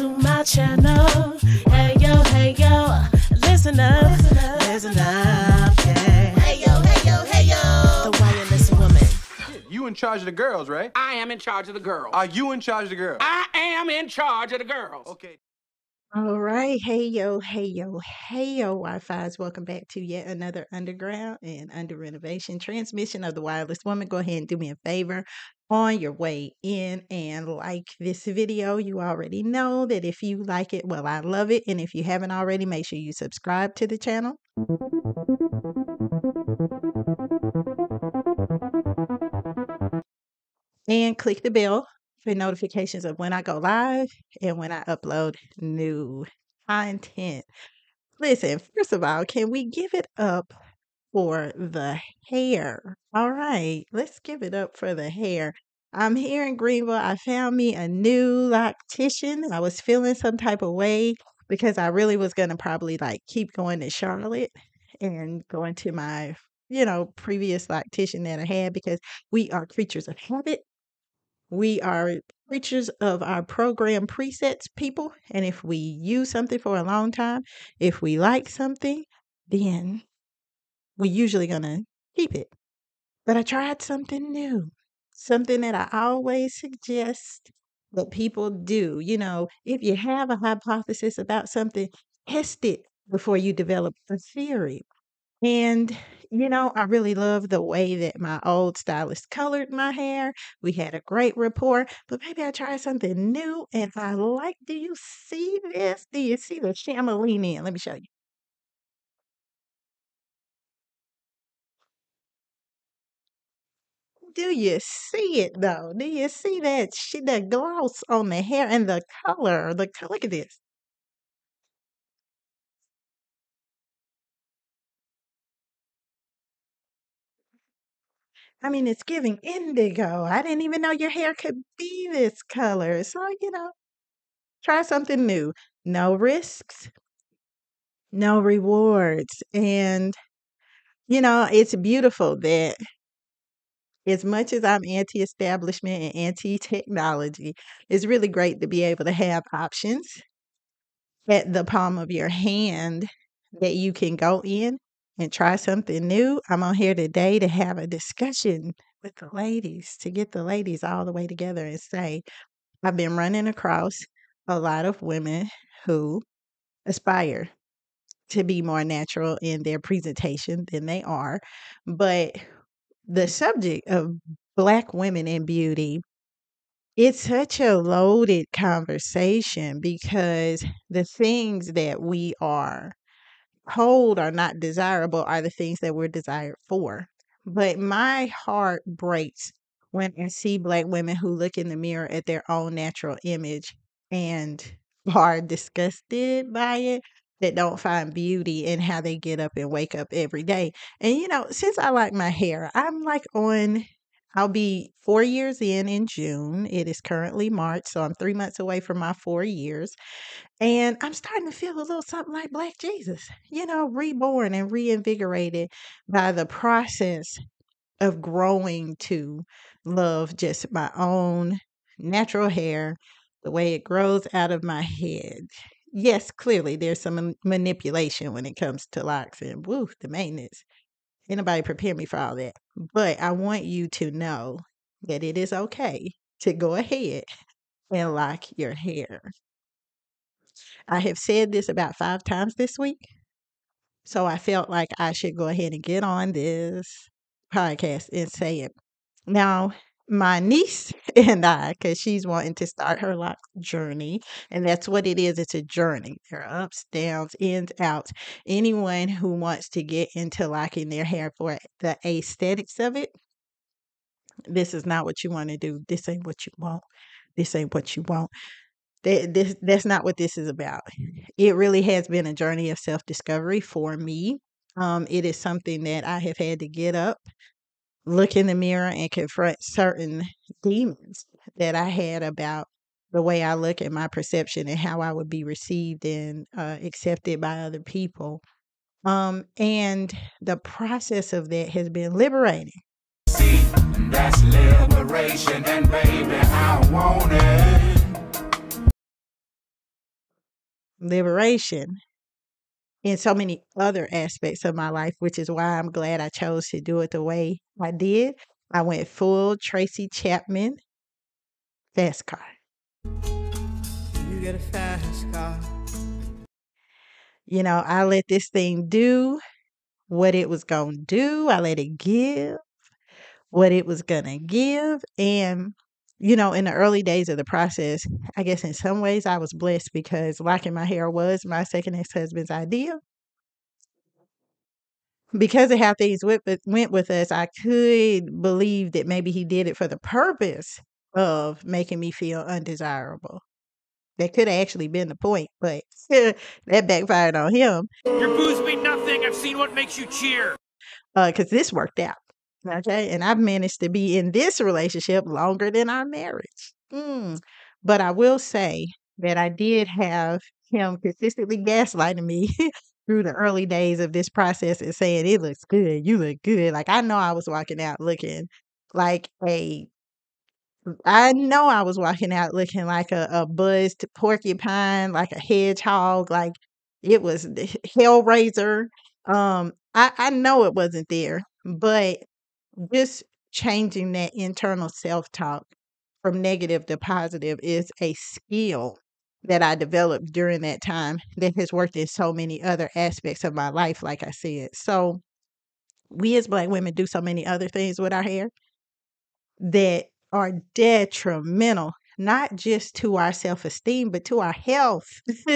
to my channel. Hey yo, hey yo, listen up, listen up, yeah. Hey yo, hey yo, hey yo. The wireless woman. You in charge of the girls, right? I am in charge of the girls. Are you in charge of the girls? I am in charge of the girls. Okay. All right. Hey, yo, hey, yo, hey, yo, Wi Fi's. Welcome back to yet another underground and under renovation transmission of the Wireless Woman. Go ahead and do me a favor on your way in and like this video. You already know that if you like it, well, I love it. And if you haven't already, make sure you subscribe to the channel. And click the bell for notifications of when I go live and when I upload new content. Listen, first of all, can we give it up for the hair? All right, let's give it up for the hair. I'm here in Greenville. I found me a new loctician. I was feeling some type of way because I really was going to probably like keep going to Charlotte and going to my, you know, previous loctician that I had because we are creatures of habit we are creatures of our program presets, people. And if we use something for a long time, if we like something, then we're usually going to keep it. But I tried something new, something that I always suggest that people do. You know, if you have a hypothesis about something, test it before you develop a theory. And, you know, I really love the way that my old stylist colored my hair. We had a great rapport, but maybe I tried something new and I like, do you see this? Do you see the chamoline in? Let me show you. Do you see it though? Do you see that the gloss on the hair and the color? The look at this. I mean, it's giving indigo. I didn't even know your hair could be this color. So, you know, try something new. No risks, no rewards. And, you know, it's beautiful that as much as I'm anti establishment and anti technology, it's really great to be able to have options at the palm of your hand that you can go in and try something new. I'm on here today to have a discussion with the ladies, to get the ladies all the way together and say, I've been running across a lot of women who aspire to be more natural in their presentation than they are. But the subject of Black women in beauty, it's such a loaded conversation because the things that we are hold are not desirable are the things that we're desired for. But my heart breaks when I see black women who look in the mirror at their own natural image and are disgusted by it that don't find beauty in how they get up and wake up every day. And you know, since I like my hair, I'm like on I'll be four years in in June. It is currently March, so I'm three months away from my four years. And I'm starting to feel a little something like Black Jesus, you know, reborn and reinvigorated by the process of growing to love just my own natural hair, the way it grows out of my head. Yes, clearly there's some manipulation when it comes to locks and woo, the maintenance. Anybody prepare me for all that. But I want you to know that it is okay to go ahead and lock your hair. I have said this about five times this week. So I felt like I should go ahead and get on this podcast and say it. Now, my niece and I, because she's wanting to start her lock journey. And that's what it is. It's a journey. There are ups, downs, ins, outs. Anyone who wants to get into locking their hair for the aesthetics of it, this is not what you want to do. This ain't what you want. This ain't what you want. That, this, that's not what this is about. It really has been a journey of self discovery for me. Um, it is something that I have had to get up look in the mirror and confront certain demons that I had about the way I look at my perception and how I would be received and uh, accepted by other people. Um, and the process of that has been liberating. See, that's liberation, and baby, I want it. liberation in so many other aspects of my life, which is why I'm glad I chose to do it the way I did. I went full Tracy Chapman fast car. You get a fast car. You know, I let this thing do what it was going to do. I let it give what it was going to give. And, you know, in the early days of the process, I guess in some ways I was blessed because locking my hair was my second ex husband's idea. Because of how things went with, went with us, I could believe that maybe he did it for the purpose of making me feel undesirable. That could have actually been the point, but that backfired on him Your boos mean nothing. I've seen what makes you cheer. Uh, because this worked out. Okay. And I've managed to be in this relationship longer than our marriage. Mm. But I will say that I did have him consistently gaslighting me through the early days of this process and saying, It looks good. You look good. Like I know I was walking out looking like a I know I was walking out looking like a, a buzzed porcupine, like a hedgehog, like it was the Hellraiser. Um, I, I know it wasn't there, but just changing that internal self talk from negative to positive is a skill that I developed during that time that has worked in so many other aspects of my life, like I said. So, we as Black women do so many other things with our hair that are detrimental not just to our self-esteem but to our health.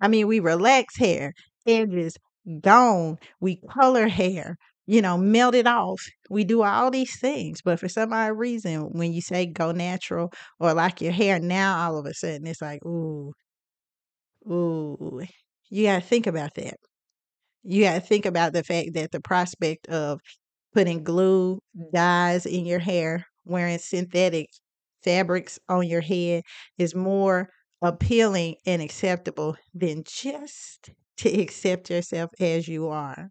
I mean we relax hair edges gone. We color hair you know melt it off. We do all these things but for some odd reason when you say go natural or like your hair now all of a sudden it's like ooh ooh. You got to think about that. You got to think about the fact that the prospect of putting glue dyes in your hair wearing synthetic fabrics on your head is more appealing and acceptable than just to accept yourself as you are.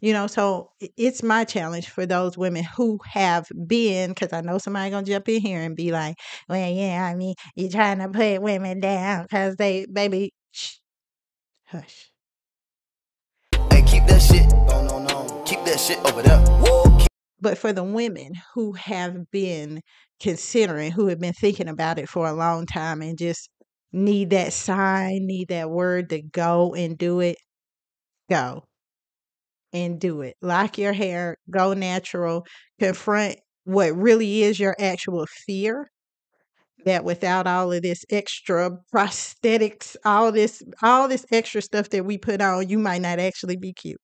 You know, so it's my challenge for those women who have been, because I know somebody gonna jump in here and be like, "Well, yeah, I mean, you're trying to put women down because they, baby, shh, hush." Hey, keep that shit. No, no, no. Keep that shit over there. Woo. But for the women who have been considering, who have been thinking about it for a long time and just need that sign, need that word to go and do it, go and do it. Lock your hair, go natural, confront what really is your actual fear. That without all of this extra prosthetics, all this, all this extra stuff that we put on, you might not actually be cute.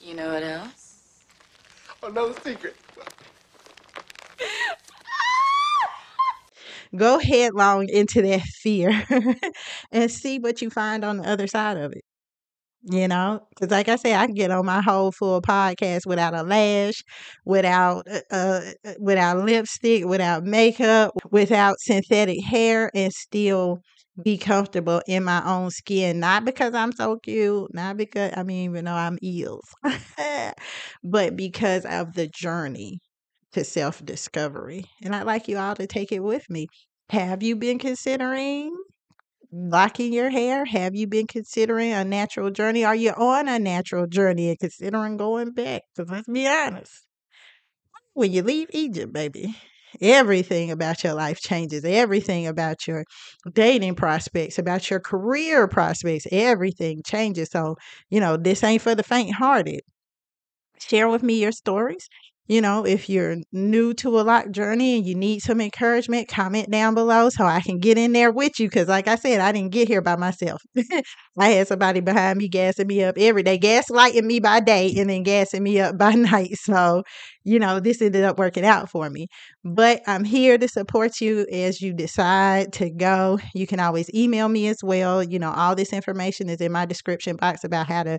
You know what else? Another secret. go headlong into that fear and see what you find on the other side of it. You know, because like I said, I can get on my whole full podcast without a lash, without uh, uh, without lipstick, without makeup, without synthetic hair, and still be comfortable in my own skin. Not because I'm so cute, not because I mean, even though I'm eels, but because of the journey to self discovery. And I'd like you all to take it with me. Have you been considering locking your hair? Have you been considering a natural journey? Are you on a natural journey and considering going back? Because let's be honest, when you leave Egypt, baby, everything about your life changes. Everything about your dating prospects, about your career prospects, everything changes. So, you know, this ain't for the faint hearted. Share with me your stories. You know, if you're new to a lock journey and you need some encouragement, comment down below so I can get in there with you. Because, like I said, I didn't get here by myself. I had somebody behind me gassing me up every day, gaslighting me by day and then gassing me up by night. So, you know, this ended up working out for me. But I'm here to support you as you decide to go. You can always email me as well. You know, all this information is in my description box about how to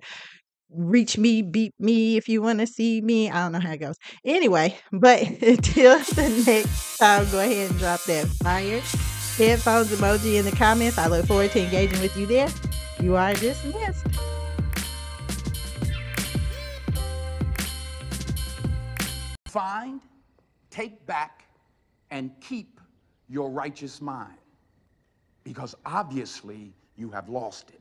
reach me, beat me if you want to see me. I don't know how it goes. Anyway, but until the next time, go ahead and drop that fire headphones emoji in the comments. I look forward to engaging with you there. You are dismissed. Find, take back, and keep your righteous mind. Because obviously, you have lost it.